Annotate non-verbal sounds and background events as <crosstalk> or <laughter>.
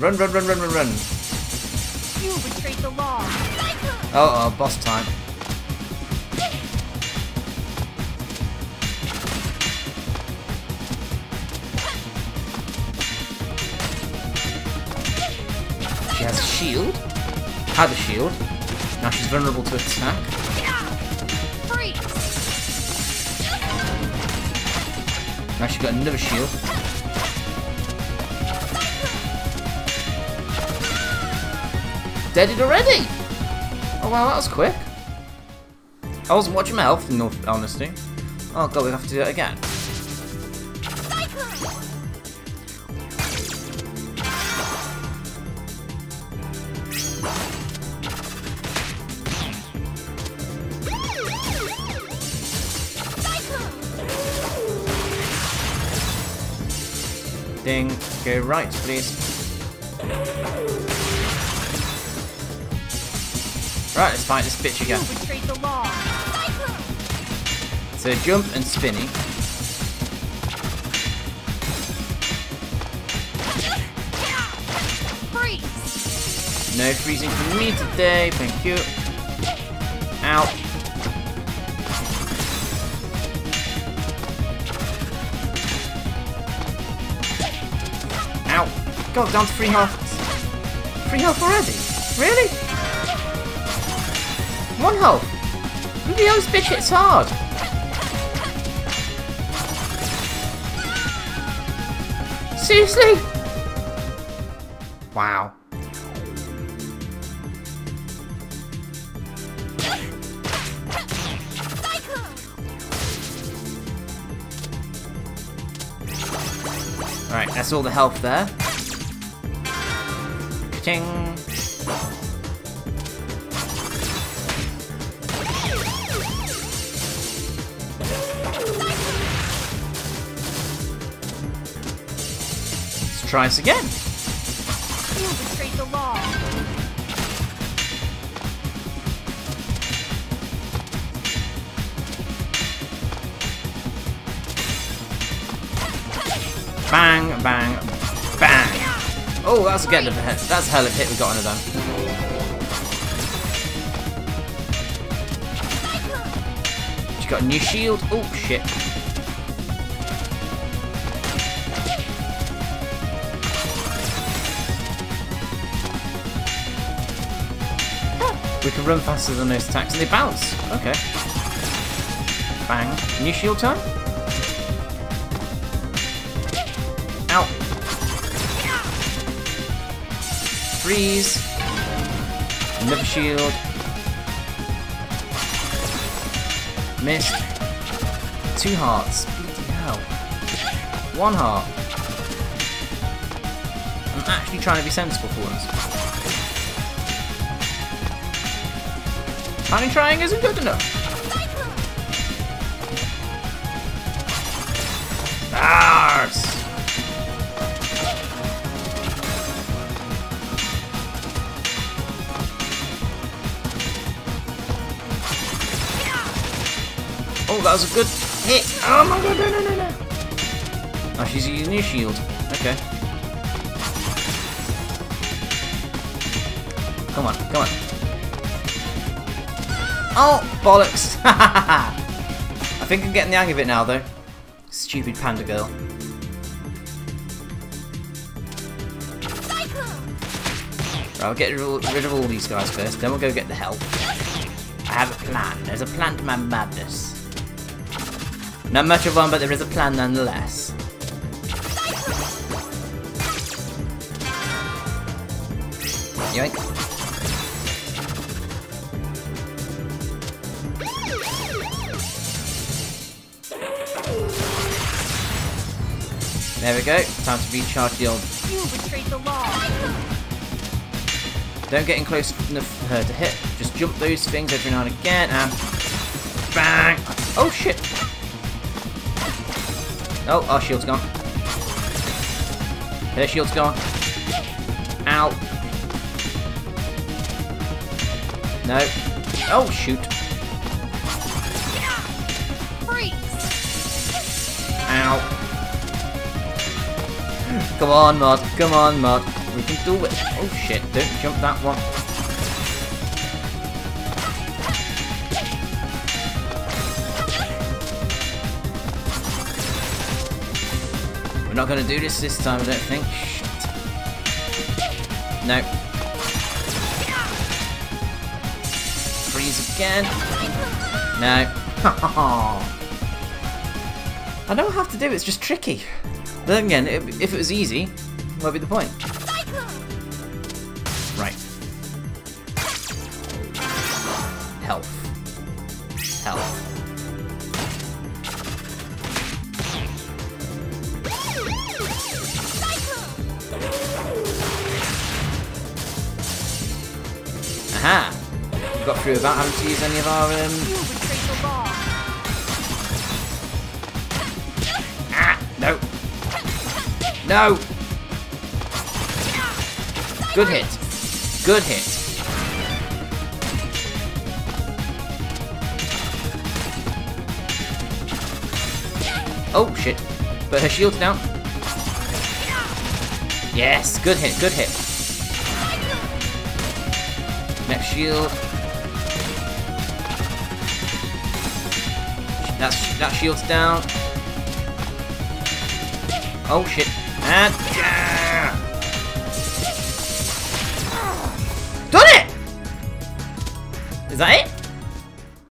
Run, run, run, run, run, run. You betrayed the law. Oh, oh, boss time. She has a shield. Had a shield. Now she's vulnerable to attack. Now she's got another shield. Deaded already! Oh wow, that was quick. I wasn't watching my health, in all honesty. Oh god, we have to do it again. Ding. Go right, please. Right, let's fight this bitch again. So jump and spinny. No freezing for me today, thank you. Ow. Ow. God, down to three health. Three health already? Really? One health. Look at this bitch hits hard. Seriously? Wow. Alright, that's all the health there. Ching. Try this again. Bang, bang, bang. Oh, that's a get of a hit. That's a hell of a hit we got on her then. She got a new shield. Oh shit. We can run faster than those attacks and they bounce. Okay. Bang. New shield time? Ow. Freeze. Another shield. Missed. Two hearts. Bloody hell. One heart. I'm actually trying to be sensible for once. Only trying isn't good enough. Arse. Oh, that was a good hit. Oh my god, no, no, no, no. Oh, she's using your shield. Okay. Come on, come on. Oh, bollocks. <laughs> I think I'm getting the hang of it now, though. Stupid panda girl. Right, I'll get rid of, all these guys first, then we'll go get the help. I have a plan. There's a plan to my madness. Not much of one, but there is a plan nonetheless. Yoink. There we go. Time to recharge the old. You betrayed the law. Don't get in close enough for her to hit. Just jump those things every now and again and bang. Oh shit. Oh, our shield's gone. Her shield's gone. Ow. No. Oh shoot. Ow. Come on, mod. Come on, mod. We can do it. Oh shit, don't jump that one. We're not going to do this this time, I don't think. Shit. No. Freeze again. No. <laughs> I don't have to do it, it's just tricky. But then again, if, it was easy, what would be the point? Right. Health. Health. Aha! We got through without having to use any of our, um... No! Good hit. Good hit. Oh, shit. But her shield's down. Yes, good hit, good hit. Next shield. That's, that shield's down. Oh, shit. And... Yeah! Done it! Is that it?